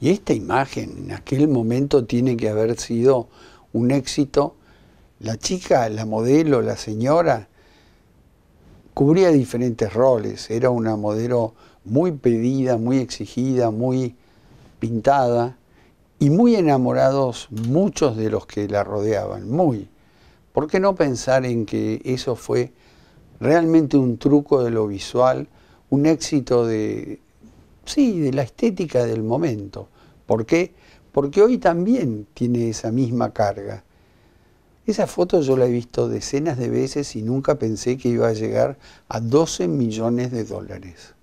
Y esta imagen en aquel momento tiene que haber sido un éxito. La chica, la modelo, la señora, cubría diferentes roles. Era una modelo muy pedida, muy exigida, muy pintada y muy enamorados muchos de los que la rodeaban, muy. ¿Por qué no pensar en que eso fue realmente un truco de lo visual, un éxito de, sí, de la estética del momento? ¿Por qué? Porque hoy también tiene esa misma carga. Esa foto yo la he visto decenas de veces y nunca pensé que iba a llegar a 12 millones de dólares.